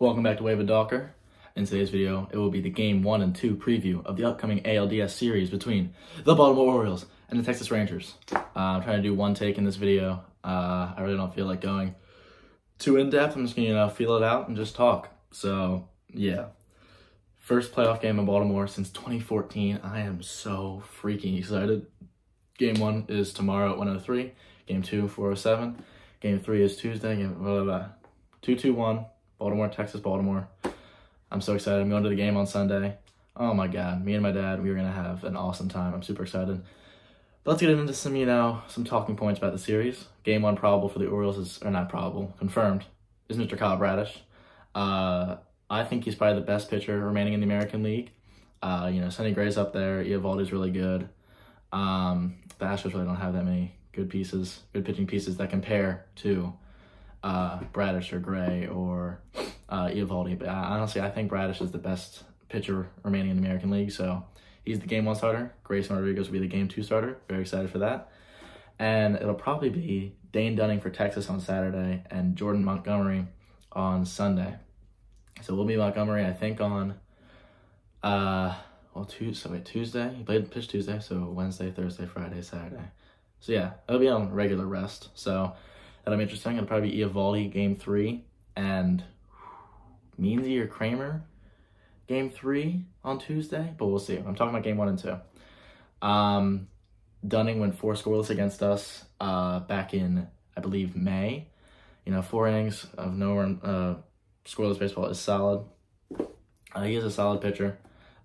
Welcome back to Wavid Dalker. In today's video, it will be the game one and two preview of the upcoming ALDS series between the Baltimore Orioles and the Texas Rangers. Uh, I'm trying to do one take in this video. Uh, I really don't feel like going too in depth. I'm just gonna you know, feel it out and just talk. So yeah, first playoff game in Baltimore since 2014. I am so freaking excited. Game one is tomorrow at 103. Game two 407. Game three is Tuesday. Game blah blah blah. Two two one. Baltimore, Texas, Baltimore. I'm so excited. I'm going to the game on Sunday. Oh my God, me and my dad, we are going to have an awesome time. I'm super excited. But let's get into some, you know, some talking points about the series. Game one probable for the Orioles is, or not probable, confirmed, is Mr. Kyle Bradish. Uh, I think he's probably the best pitcher remaining in the American League. Uh, you know, Sonny Gray's up there. Eovaldi's really good. Um, the Astros really don't have that many good pieces, good pitching pieces that compare to uh, Bradish or Gray or uh, Eovaldi. But honestly, I think Bradish is the best pitcher remaining in the American League. So he's the game one starter. Grayson Rodriguez will be the game two starter. Very excited for that. And it'll probably be Dane Dunning for Texas on Saturday and Jordan Montgomery on Sunday. So we'll be Montgomery, I think, on uh well Tuesday. Wait, Tuesday. He played pitch Tuesday, so Wednesday, Thursday, Friday, Saturday. So yeah, it'll be on regular rest. So that'll be interesting. It'll probably be Eovaldi game three and Meansy or Kremer game three on Tuesday, but we'll see. I'm talking about game one and two. Um, Dunning went four scoreless against us uh, back in, I believe, May. You know, four innings of no uh, scoreless baseball is solid. Uh, he is a solid pitcher.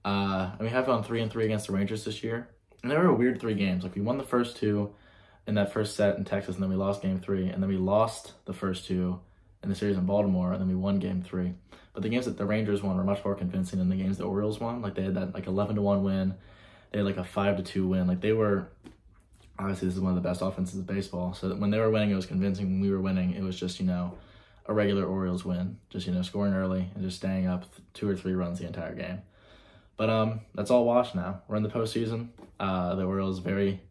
Uh, and we have gone three and three against the Rangers this year. And they were a weird three games. Like we won the first two in that first set in Texas, and then we lost game three, and then we lost the first two in the series in Baltimore, and then we won game three. But the games that the Rangers won were much more convincing than the games the Orioles won. Like they had that like eleven to one win, they had like a five to two win. Like they were obviously this is one of the best offenses of baseball. So when they were winning, it was convincing. When we were winning, it was just you know a regular Orioles win, just you know scoring early and just staying up two or three runs the entire game. But um, that's all washed now. We're in the postseason. Uh, the Orioles very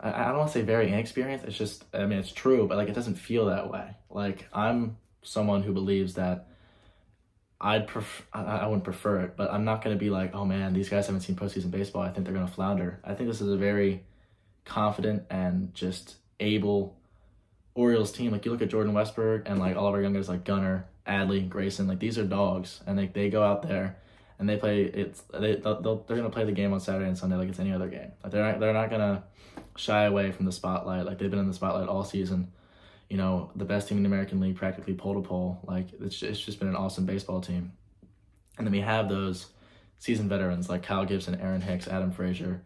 I, I don't want to say very inexperienced. It's just, I mean, it's true, but like it doesn't feel that way. Like I'm someone who believes that I'd prefer, I, I wouldn't prefer it, but I'm not going to be like, oh man, these guys haven't seen postseason baseball. I think they're going to flounder. I think this is a very confident and just able Orioles team. Like you look at Jordan Westburg and like all of our young guys like Gunnar, Adley, Grayson, like these are dogs and they, they go out there and they play it's they they'll, they'll, they're gonna play the game on Saturday and Sunday like it's any other game. Like they're not, they're not gonna shy away from the spotlight. Like they've been in the spotlight all season. You know, the best team in the American League, practically pole to pole. Like it's it's just been an awesome baseball team. And then we have those seasoned veterans like Kyle Gibson, Aaron Hicks, Adam Frazier.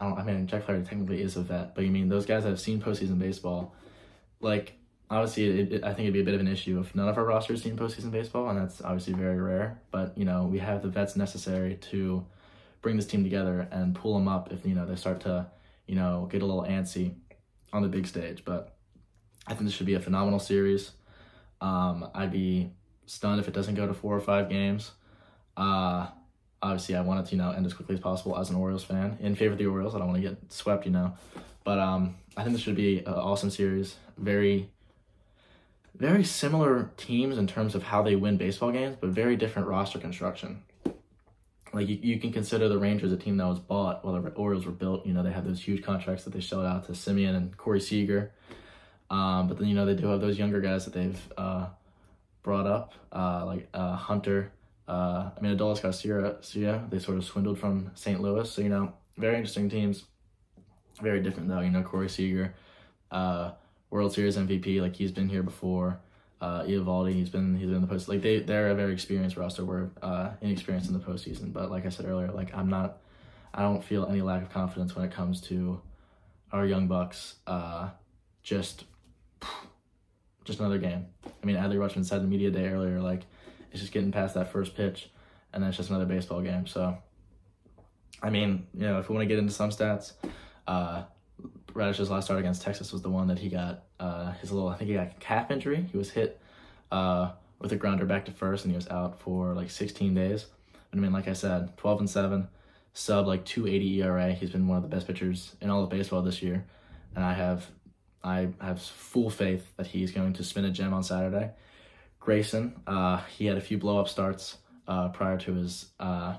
I don't. I mean, Jack Flaherty technically is a vet, but you mean those guys that have seen postseason baseball, like obviously, it, it, I think it'd be a bit of an issue if none of our rosters seen postseason baseball, and that's obviously very rare. But you know, we have the vets necessary to bring this team together and pull them up if you know they start to, you know, get a little antsy on the big stage. But I think this should be a phenomenal series. Um, I'd be stunned if it doesn't go to four or five games. Uh, obviously, I want it to you know end as quickly as possible as an Orioles fan in favor of the Orioles. I don't want to get swept, you know. But um, I think this should be an awesome series. Very very similar teams in terms of how they win baseball games, but very different roster construction. Like you, you can consider the Rangers a team that was bought while the Orioles were built. You know, they have those huge contracts that they shelled out to Semien and Corey Seager. Um, but then, you know, they do have those younger guys that they've uh, brought up, uh, like uh, Hunter. Uh, I mean, Adolis Garcia, Yeah, they sort of swindled from St. Louis. So, you know, very interesting teams. Very different, though. You know, Corey Seager. World Series MVP. Like he's been here before. Uh, Eovaldi, he's been he's been in the post. Like they they're a very experienced roster. We're uh, inexperienced in the postseason. But like I said earlier, like I'm not. I don't feel any lack of confidence when it comes to our young bucks. Uh, just just another game. I mean, Adley Rutschman said in media day earlier, like it's just getting past that first pitch, and then it's just another baseball game. So, I mean, you know, if we want to get into some stats, uh, Bradish's last start against Texas was the one that he got uh, his little, I think he got calf injury. He was hit uh, with a grounder back to first, and he was out for like 16 days. But I mean, like I said, 12 and 7, sub like 280 ERA. He's been one of the best pitchers in all of baseball this year, and I have I have full faith that he's going to spin a gem on Saturday. Grayson, uh, he had a few blow up starts uh, prior to his uh,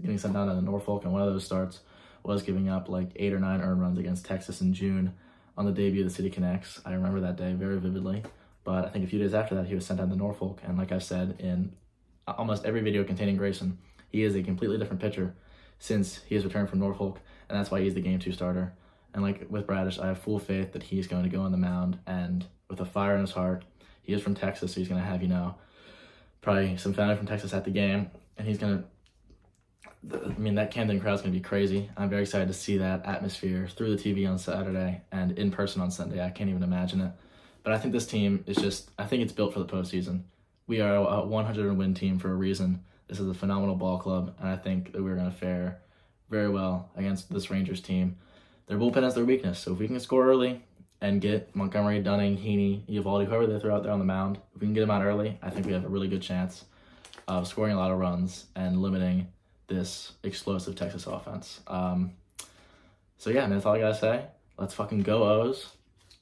getting sent down to Norfolk, and one of those starts was giving up like eight or nine earned runs against Texas in June on the debut of the City Connects. I remember that day very vividly. But I think a few days after that, he was sent down to Norfolk, and like I said in almost every video containing Grayson, he is a completely different pitcher since he has returned from Norfolk, and that's why he's the game two starter. And like with Bradish, I have full faith that he's going to go on the mound and with a fire in his heart. He is from Texas, so he's going to have, you know, probably some family from Texas at the game, and he's going to. I mean, that Camden crowd's going to be crazy. I'm very excited to see that atmosphere through the TV on Saturday and in person on Sunday. I can't even imagine it. But I think this team is just, I think it's built for the postseason. We are a 100 win team for a reason. This is a phenomenal ball club, and I think that we're going to fare very well against this Rangers team. Their bullpen has their weakness, so if we can score early and get Montgomery, Dunning, Heaney, Eovaldi, whoever they throw out there on the mound, if we can get them out early, I think we have a really good chance of scoring a lot of runs and limiting this explosive Texas offense. Um, so yeah, that's all I gotta say. Let's fucking go O's.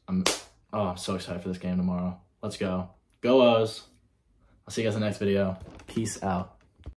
I'm oh, I'm so excited for this game tomorrow. Let's go. Go O's. I'll see you guys in the next video. Peace out.